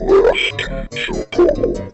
Class teacher portal.